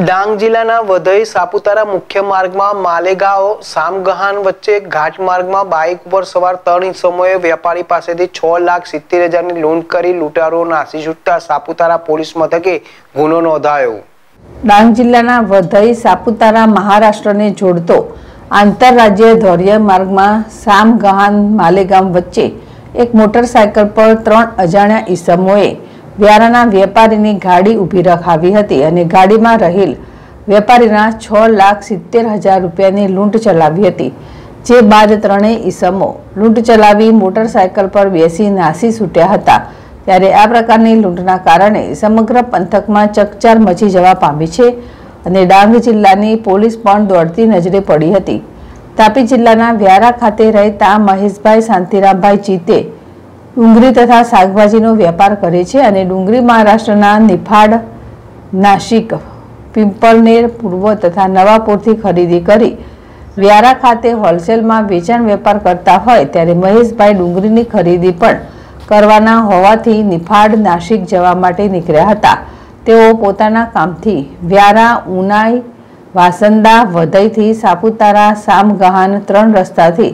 ડાંગ જિલ્લાના વધઈ સાપુતારા મુખ્ય માર્ગમાં માલેગાંવ સામગહાન વચ્ચે ઘાટ માર્ગમાં બાઇક ઉપર સવાર ત્રણ ઇસમોએ વેપારી પાસેથી છ લાખ સિત્તેર હજારની લૂંટ કરી લૂંટારો નાસી છૂટતા સાપુતારા પોલીસ મથકે ગુનો નોંધાયો. ડાંગ જિલ્લાના વધઈ સાપુતારા મહારાષ્ટ્રને જોડતો આંતરરાજ્ય ધોરિય માર્ગમાં સામગહાન માલેગામ વચ્ચે એક મોટરસાયકલ પર ત્રણ અજાણ્યા ઈસમોએ વ્યારાના વેપારીની ગાડી ઊભી રખાવી હતી અને ગાડીમાં રહેલ વેપારીના છ લાખ સિત્તેર હજાર રૂપિયાની લૂંટ ચલાવી હતી, જે બાદ ત્રણેય ઈસમો લૂંટ ચલાવી મોટરસાયકલ પર બેસી નાસી છૂટ્યા હતા. ત્યારે આ પ્રકારની લૂંટના કારણે સમગ્ર પંથકમાં ચકચાર મચી જવા પામી છે અને ડાંગ જિલ્લાની પોલીસ પણ દોડતી નજરે પડી હતી. તાપી જિલ્લાના વ્યારા ખાતે રહેતા મહેશભાઈ શાંતિરામભાઈ ચીતે ડુંગળી તથા શાકભાજીનો વેપાર કરે છે અને ડુંગળી મહારાષ્ટ્રના નિફાડ, નાશિક પિંપલનેર પૂર્વ તથા નવાપુરથી ખરીદી કરી વ્યારા ખાતે હોલસેલમાં વેચાણ વેપાર કરતા હોય ત્યારે મહેશભાઈ ડુંગળીની ખરીદી પણ કરવાના હોવાથી નિફાડ, નાશિક જવા માટે નીકળ્યા હતા. તેઓ પોતાના કામથી વ્યારા, ઉનાઈ, વાસંદા, વધઈથી સાપુતારા, સામગહાન ત્રણ રસ્તાથી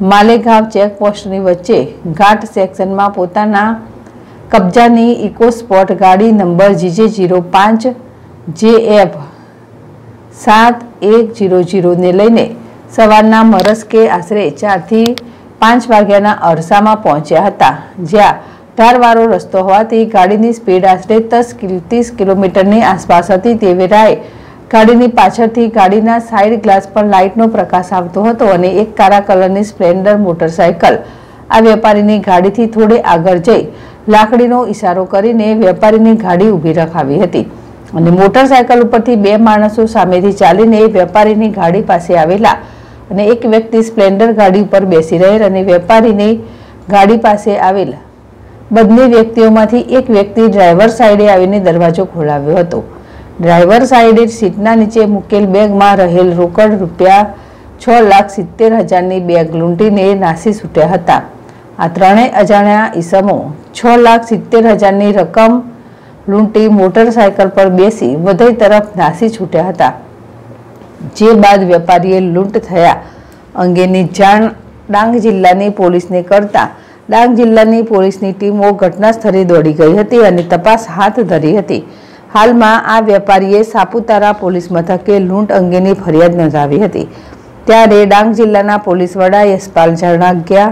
માલેગાંવ ચેકપોસ્ટની વચ્ચે ઘાટ સેક્શનમાં પોતાના કબજાની ઇકો સ્પોટ ગાડી નંબર જીજે જીરો પાંચ જે એફ સાત એક જીરો જીરોને લઈને સવારના મરસ્કે આશરે ચારથી પાંચ વાગ્યાના અરસામાં પહોંચ્યા હતા. જ્યાં ધારવાળો રસ્તો હોવાથી ગાડીની સ્પીડ આશરે દસ ત્રીસ કિલોમીટરની આસપાસ હતી. તે વેળાએ ગાડીની પાછળથી ગાડીના સાઇડ ગ્લાસ પર લાઇટનો પ્રકાશ આવતો હતો અને એક કાળા કલરની સ્પ્લેન્ડર મોટરસાયકલ. આ વેપારીની ગાડીથી થોડે આગળ જઈ લાકડીનો ઇશારો કરીને વેપારીની ગાડી ઊભી રખાવી હતી. અને મોટરસાયકલ ઉપરથી બે માણસો સામેથી ચાલીને વેપારીની ગાડી પાસે આવેલા અને એક વ્યક્તિ સ્પ્લેન્ડર ગાડી ઉપર બેસી રહેલ અને વેપારીની ગાડી પાસે આવેલા. બંને વ્યક્તિઓમાંથી એક વ્યક્તિ ડ્રાઈવર સાઈડે આવીને દરવાજો ખોલાવ્યો હતો. ડ્રાઈવર સાઈડે સીટના નીચે મૂકેલ બેગમાં રહેલ રોકડ રૂપિયા છ લાખ સિત્તેર હજારની બેગ લૂંટીને નાસી છૂટ્યા હતા. આ ત્રણેય અજાણ્યા ઈસમો છ લાખ સિત્તેર હજારની રકમ લૂંટી મોટરસાયકલ પર બેસી વધઈ તરફ નાસી છૂટ્યા હતા. જે બાદ વેપારીએ લૂંટ થયા અંગેની જાણ ડાંગ જિલ્લાની પોલીસને કરતા ડાંગ જિલ્લાની પોલીસની ટીમો ઘટના સ્થળે દોડી ગઈ હતી અને તપાસ હાથ ધરી હતી. હાલમાં આ વેપારીએ સાપુતારા પોલીસ મથકે લૂંટ અંગેની ફરિયાદ નોંધાવી હતી. ત્યારે ડાંગ જિલ્લાના પોલીસ વડા યશપાલ જણાગ્યા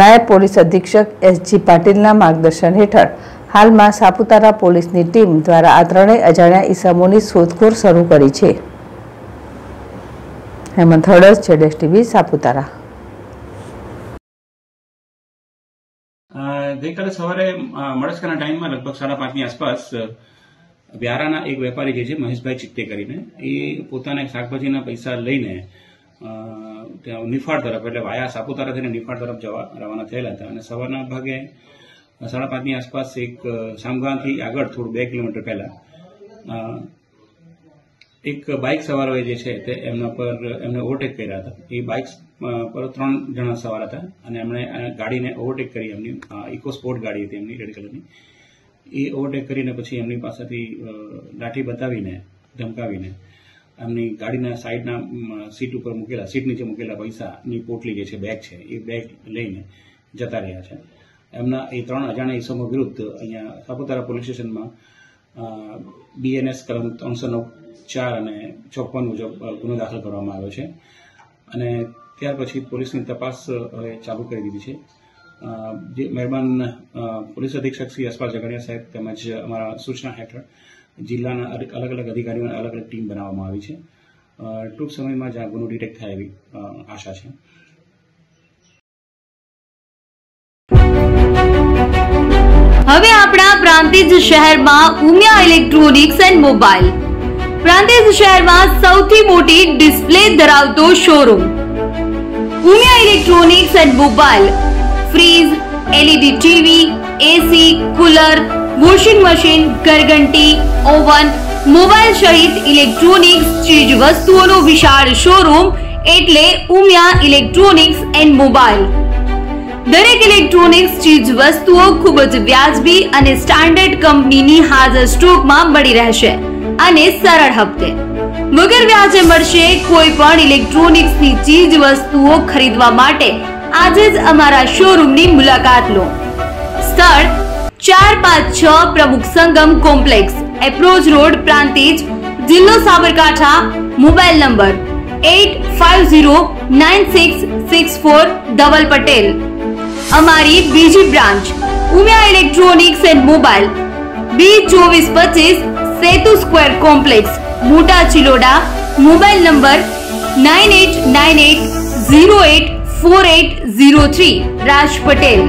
નાયબ પોલીસ અધિક્ષક એસજી પાટીલના માર્ગદર્શન હેઠળ હાલમાં સાપુતારા પોલીસની ટીમ દ્વારા આ ત્રણેય અજાણ્યા ઈસમોની શોધખોળ શરૂ કરી છે. હેમંત હળસ, જેડેશ ટીવી, સાપુતારા. ગઈકાલે સવારે મળસ્કાના ટાઈમમાં લગભગ સાડા પાંચની આસપાસ વ્યારાના એક વેપારી જે છે, મહેશભાઈ ચિત્તે કરીને, એ પોતાના શાકભાજીના પૈસા લઈને ત્યાં નિફાડ તરફ, એટલે વાયા સાપુતારા થઈને નિફાડ તરફ જવા, રવાના થયેલા હતા. અને સવારના ભાગે, સાડા પાંચની આસપાસ એક સામગાંથી આગળ, થોડું બે કિલોમીટર પહેલા એક બાઇક સવારોએ જે છે તે એમના પર, એમને ઓવરટેક કર્યા હતા. એ બાઇક પર ત્રણ જણા સવાર હતા અને એમણે ગાડીને ઓવરટેક કરી એમની ઇકો સ્પોર્ટ ગાડી હતી એમની રેડ કલરની એ ઓવરટેક કરીને પછી એમની પાસેથી લાઠી બતાવીને, ધમકાવીને એમની ગાડીના સાઈડના સીટ ઉપર મૂકેલા, સીટ નીચે મૂકેલા પૈસાની પોટલી જે છે બેગ છે, એ બેગ લઈને જતા રહ્યા છે. એમના એ ત્રણ અજાણ્યા ઈસમો વિરુદ્ધ અહીંયા સાપુતારા પોલીસ સ્ટેશનમાં બીએનએસ કલમ ત્રણસો ચાર અને ચોપન મુજબ ગુનો દાખલ કરવામાં આવ્યો છે. અને ત્યાર પછી પોલીસની તપાસ હવે ચાલુ કરી દીધી છે. જે મહેરબાન પોલીસ અધિક્ષક શ્રી યશપાલ ઝઘડિયા સાહેબ તેમજ અમારા સૂચના હેઠળ જિલ્લાના અલગ અલગ અધિકારીઓને અલગ અલગ ટીમ બનાવવામાં આવી છે. ટૂંક સમયમાં જ આ ગુનો ડિટેક્ટ થાય એવી આશા છે. હવે આપણા પ્રાંતિજ શહેરમાં Umiya electronics and mobile. Prantij શહેરમાં સૌથી મોટી ડિસ્પ્લે ધરાવતો showroom Umiya electronics and mobile. Fridge LED TV, AC, cooler, washing machine, ઘરઘંટી, oven, mobile સહિત ઇલેક્ટ્રોનિક્સ ચીજ વસ્તુઓનો વિશાળ શોરૂમ એટલે ઉમિયા ઇલેક્ટ્રોનિક્સ એન્ડ મોબાઈલ. દરેક ઇલેક્ટ્રોનિક્સ, ચીજ વસ્તુઓ ખૂબ જ વ્યાજબી અને સ્ટાન્ડર્ડ કંપનીની હાજર સ્ટોકમાં મળી રહેશે અને સરળ હપ્તે. વગર વ્યાજે મળશે કોઈ પણ ઇલેક્ટ્રોનિક્સની ચીજ વસ્તુઓ ખરીદવા માટે. આજે જ અમારા શોરૂમની મુલાકાત લો. સ્થળ ચાર પાંચ છ Pramukh Sangam complex, approach road Prantij જિલ્લો Sabarkantha, mobile number eight five zero nine six six four Dhaval Patel. અમારી બીજી branch Umiya electronics and mobile B ચોવીસ પચીસ Setu square complex Mota Chiloda mobile number nine eight nine eight zero eight four eight zero three Raj Patel